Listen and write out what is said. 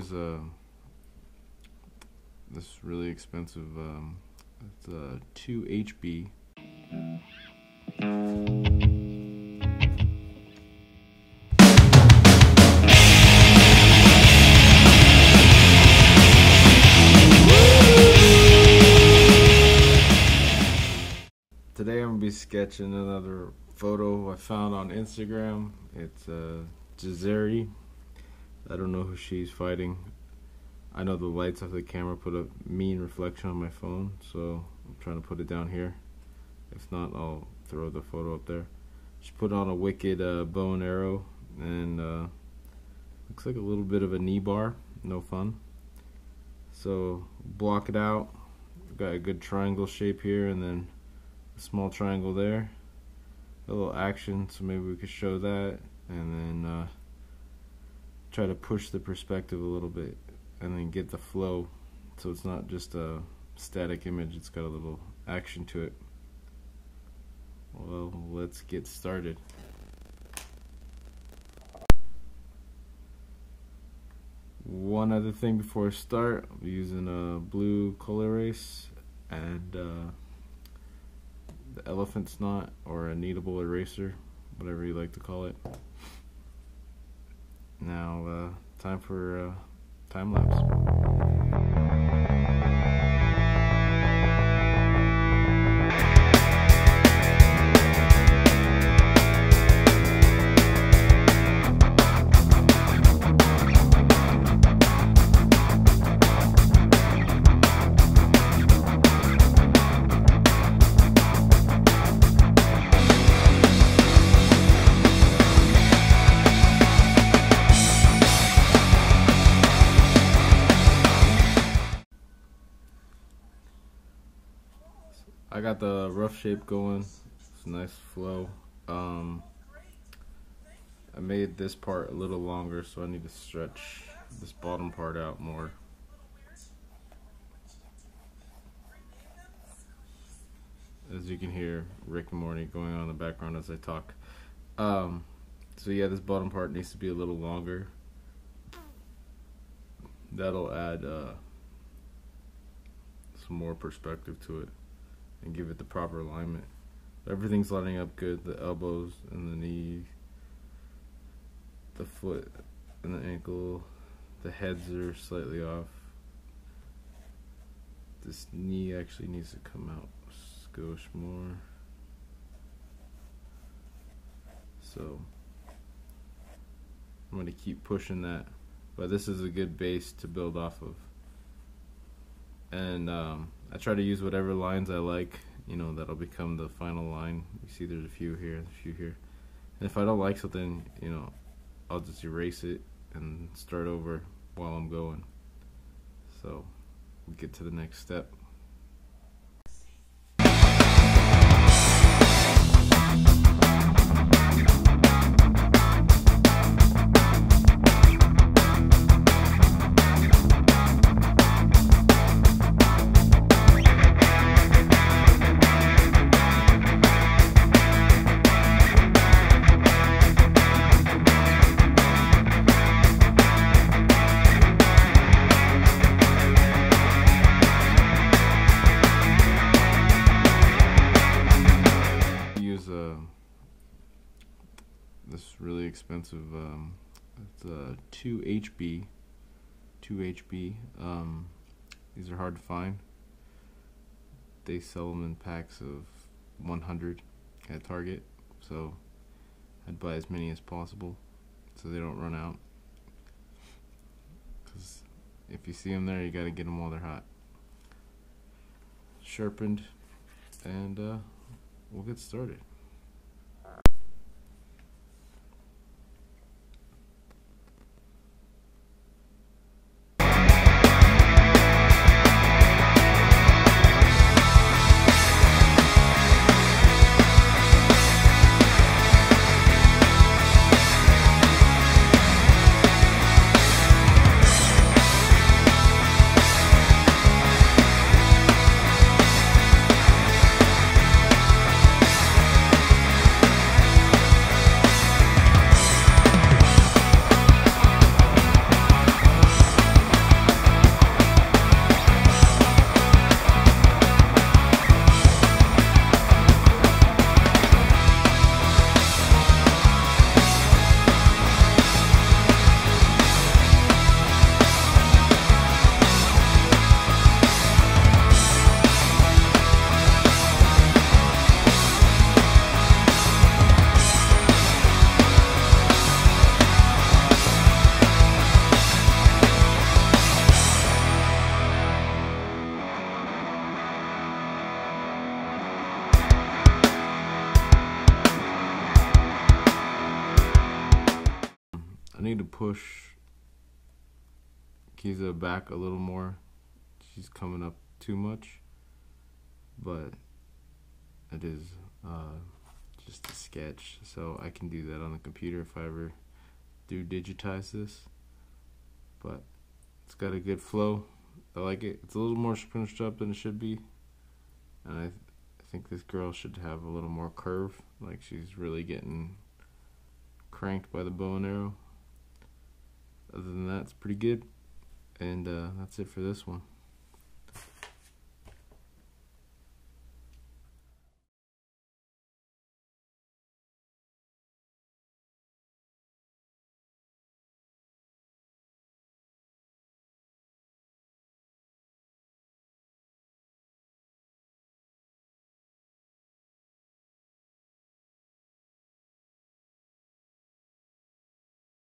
use uh, this really expensive um, it's a 2HB. Today I'm gonna be sketching another photo I found on Instagram. It's uh, Gezary. I don't know who she's fighting. I know the lights of the camera put a mean reflection on my phone, so I'm trying to put it down here. If not, I'll throw the photo up there. She put on a wicked uh, bow and arrow, and uh, looks like a little bit of a knee bar. No fun. So block it out. Got a good triangle shape here, and then a small triangle there. A little action, so maybe we could show that, and then uh, try to push the perspective a little bit and then get the flow. So it's not just a static image it's got a little action to it. Well let's get started. One other thing before I start I'm using a blue Colerase and uh, the elephant's snot or a kneadable eraser whatever you like to call it now, uh, time for uh, time lapse. I got the rough shape going. It's a nice flow. Um, I made this part a little longer, so I need to stretch this bottom part out more. As you can hear, Rick and Morty going on in the background as I talk. Um, so yeah, this bottom part needs to be a little longer. That'll add uh, some more perspective to it and give it the proper alignment. Everything's lining up good. The elbows and the knee, the foot and the ankle, the heads are slightly off. This knee actually needs to come out skosh more. So I'm gonna keep pushing that, but this is a good base to build off of. And um, I try to use whatever lines I like, you know, that'll become the final line. You see there's a few here, a few here. And if I don't like something, you know, I'll just erase it and start over while I'm going. So we'll get to the next step. Expensive um, it's a 2HB 2HB um, these are hard to find. They sell them in packs of 100 at Target so I'd buy as many as possible so they don't run out. Because if you see them there you gotta get them while they're hot. Sharpened and uh, we'll get started. Need to push Kiza back a little more. She's coming up too much, but it is uh, just a sketch, so I can do that on the computer if I ever do digitize this. But it's got a good flow. I like it. It's a little more scrunched up than it should be, and I, th- I think this girl should have a little more curve. Like she's really getting cranked by the bow and arrow. Other than that, it's pretty good. And uh, that's it for this one.